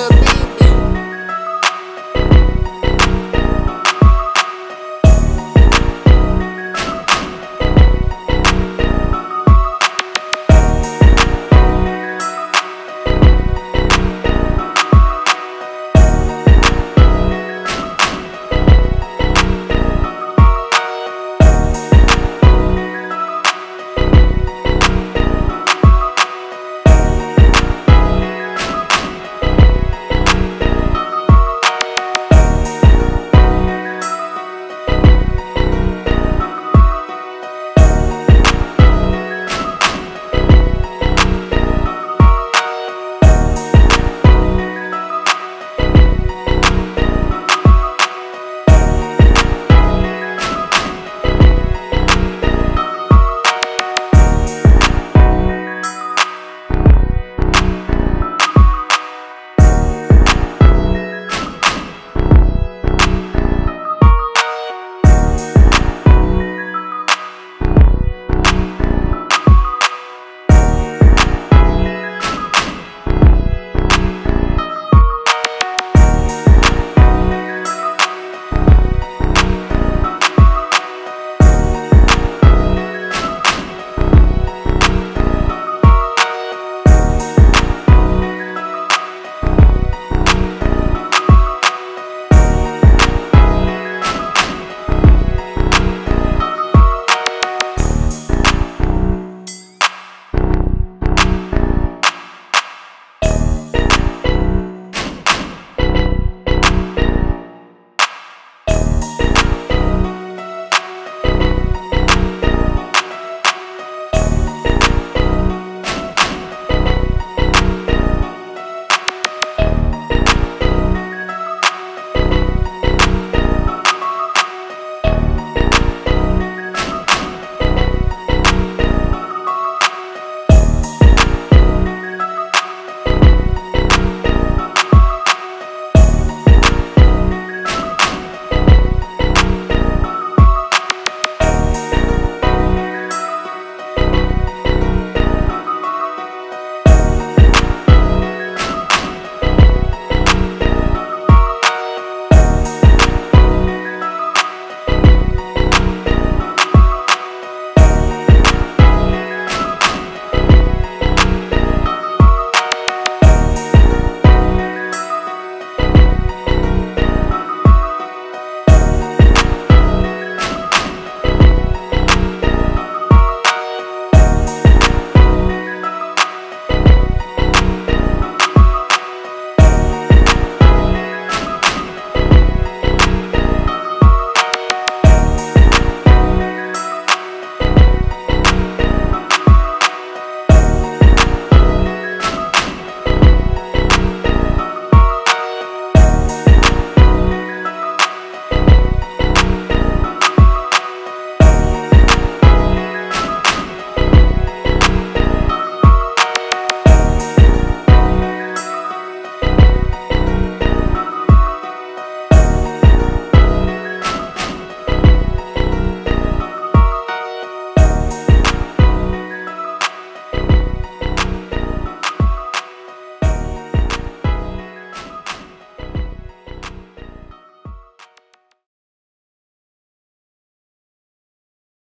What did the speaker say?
wanna be